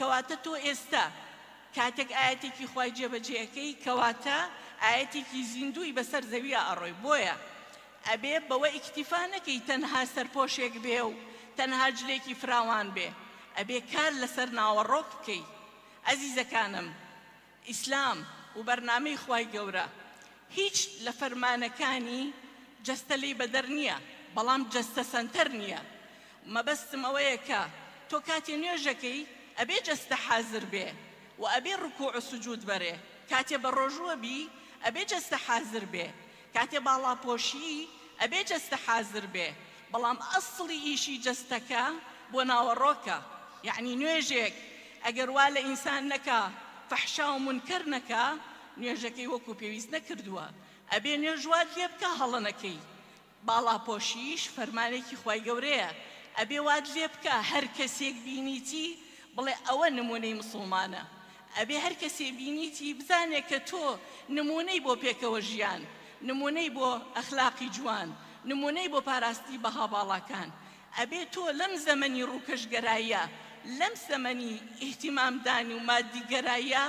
کەواتە تۆ ئێستا کاتێک ئایەتێکی خوای جێبەجێ ئەکەی کەواتە ئایەتێکی زیندووی بەسەر زەویە ئەڕۆی بۆیە ئەبێ بەوە ئیکتیفا نەکەی تەنها سەرپۆشێک بێ و تەنها جلێکی فراوان بێ ئەبێ کار لەسەر ناوەڕۆک بکەی ئەزیزەکانم ئیسلام وبەرنامەی خوای گەورە هیچ لەفەرمانەکانی جەستە لێی بەدەر نیە بەڵام جەستە سەنتەر نیە مەبەستم ئەوەیە کە تۆ کاتێ نوێژەکەی ئەبێ جەستە حازر بێ وئەبێ ڕکوع وسجود بەرێ کاتێ بەڕۆژووە بی ئەبێ جەستە حازر بێ کاتێ باڵاپۆشی ئەبێ جەستە حازر بێ بەڵام ئەسڵی ئیشی جەستەکە بۆ ناوەڕۆکە یەعنی نوێژێک ئەگەر وا لە ئینسان نەکا فەحشا و مونکەر نەکا نوێژەکەی وەکو پێویست نەکردووە ئەبێ نوێژ وات لێ بکا هەڵە نەکەی باڵاپۆشیش فەرمانێکی خوای گەورەیە ئەبێ وات لێ بکا هەر کەسێک بینیتی بڵێ ئەوە نمونەی مسوڵمانە ئەبێ هەر کەسێ بینیتی بزانێ کە تۆ نموونەی بۆ پێکەوە ژیان، نموونەی بۆ ئەخلاقی جوان، نموونەی بۆ پاراستی بەها باڵاکان. ئەبێ تۆ لەم زەمەنی ڕووکەشگەراییە، لەم سەمەنی ئیهتیمام دانی و ماددی گەراییە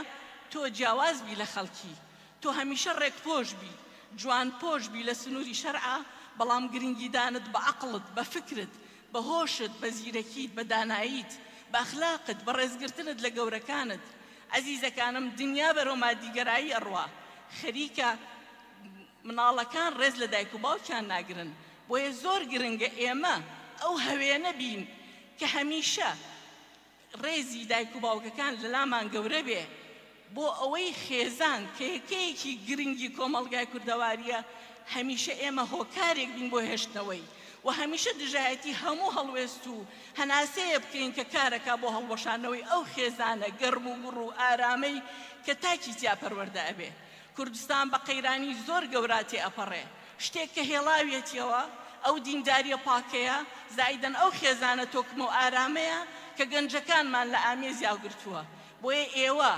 تۆ جیاواز بی لە خەڵکی. تۆ هەمیشە ڕێکپۆش بی، جوانپۆش بی لە سنووری شەرعا، بەڵام گرنگیدانت بە عەقڵت، بە فکرت، بە هۆشت، بە زیرەکیت، بە داناییت، بە ئەخلاقت، بە ڕێزگرتنت لە گەورەکانت. ئەزیزەکانم دنیا بەرەو مادیگەرایی ئەڕوا، خەریکە مناڵەکان ڕێز لە دایک و باوکیان ناگرن، بۆیە زۆر گرنگە ئێمە ئەو هەوێنە بین کە هەمیشە، ڕێزی دایک و باوکەکان لەلامان گەورە بێ بۆ ئەوەی خێزان کە یەکەیەکی گرنگی کۆمەڵگای کوردەواریە هەمیشە ئێمە هۆکارێک بین بۆ هێشتنەوەی و هەمیشە دژایەتی هەموو هەڵوێست و هەناسەیە بکەین کە کارەکە بۆ هەڵوەشانەوەی ئەو خێزانە گەرم و گوڕ و ئارامەی کە تاکی تیا پەروەردە ئەبێ کوردستان بە قەیرانی زۆر گەورا تێئەپەڕێ، شتێک کە هێڵاویەتیەوە ئەو دینداریە پاکەیە، زائیدەن ئەو خێزانە تۆکمە و ئارامەیە کە گەنجەکانمان لە ئامێزیا گرتووە، بۆیە ئێوە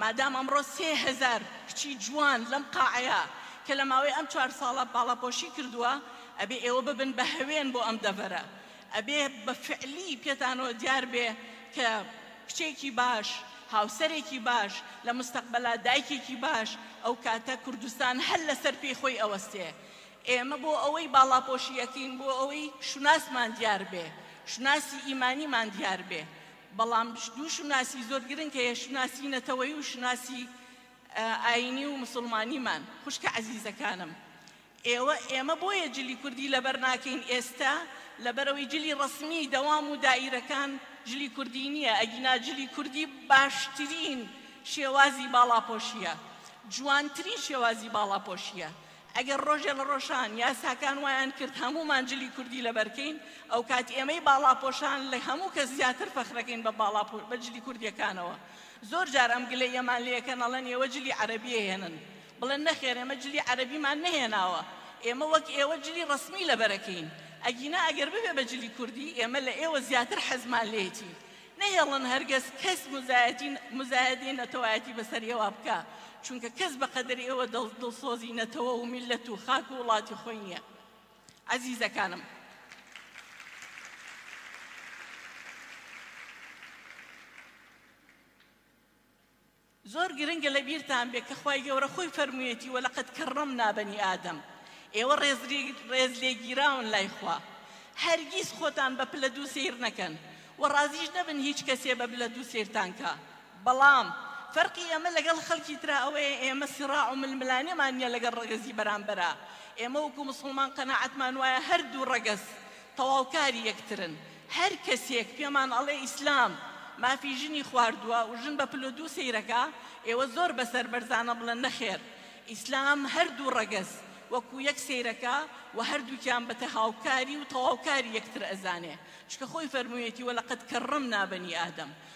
مادام ئەمڕۆ سێ هەزار کچی جوان لەم قاعەیا کە لە ماوەی ئەم چوار ساڵە باڵاپۆشی کردووە، ئەبێ ئێوە ببن بە هەوێن بۆ ئەم دەڤەرە، ئەبێ بە فعلی پێتانەوە دیار بێ کە کچێکی باش، هاوسەرێکی باش، لە مستەقبەلا دایکێکی باش، ئەو کاتە کوردستان هەر لە سەر پێی خۆی ئەوەستێ. ئێمە بۆ ئەوەی باڵاپۆشی ئەکەین بۆ ئەوەی شوناسمان دیار بێ، شوناسی ئیمانیمان دیار بێ. بەڵام دوو شوناسی زۆر گرنگ هەیە، شوناسی نەتەوەیی و شوناسی ئاینی و مسوڵمانیمان. خوشکە عەزیزەکانم ئێوە ئێمە بۆیە جلی کوردی لەبەر ناکەین ئێستا لەبەرەوەی جلی ڕەسمی دەوام و دائیرەکان جلی کوردی نیە ئەگینا جلی کوردی باشترین شێوازی باڵاپۆشیە جوانترین شێوازی باڵاپۆشیە ئەگەر ڕۆژێ لە ڕۆژان یاساکان وایان کرد هەموومان جلی کوردی لەبەرکەین ئەوکات ئێمەی باڵاپۆشان لە هەموو کەس زیاتر فەخرەکەین بە باڵاپۆش بە جلی کوردیەکانەوە زۆر جار ئەم گلەیەمان لێکەن ئەڵێن ئێوە جلی عەرەبیە هێنن بڵێن نەخێر ئێمە جلی عەرەبیمان نەهێناوە، ئێمە وەک ئێوە جلی ڕەسمی لەبەرەکەین، ئەگینا ئەگەر ببێ بە جلی کوردی ئێمە لە ئێوە زیاتر حەزمان لێیەتی. نەهێڵن هەرگەز کەس مزایەتی مزایەدەی نەتەوایەتی بەسەر ئێوە بکا، چونکە کەس بە قەدەر ئێوە دڵ دڵسۆزی نەتەوە و میللەت و خاک و وڵاتی خۆی نییە. عەزیزەکانم. زۆر گرنگە لە بیرتان بێ کە خوای گەورە خۆی فەرموویەتی وەلەقەد کەڕەمنا بەنی ئادەم ئێوە ڕێزلێگیراون لای خوا هەرگیز خۆتان بە پلە دوو سەیر نەکەن و ڕازیش نەبن هیچ کەسێ بە بلە دوو سەیرتان کا بەڵام فەرقی ئێمە لەگەڵ خەڵکی ترا ئەوەیە ئێمە سیڕاع و ململانێمان نیە لەگەڵ ڕەگەزی بەرامبەرا ئێمە وەکو موسڵمان قەناعەتمان وایە هەردوو ڕەگەز تەواوکاری یەکترن هەر کەسێک پێمان ئەڵێ ئیسلام مافی ژنی خواردووە و ژن بە پلە دوو سەیرەکا ئێوە زۆر بە سەربەرزانە بڵێن نەخێر ئیسلام هەر دوو ڕەگەز وەکو یەک سەیرەکا و هەردووکیان بە تهاوکاری و تەواوکاری یەکتر ئەزانێ چونکە خۆی فەرموویەتی ولقد کرمنا بنی آدم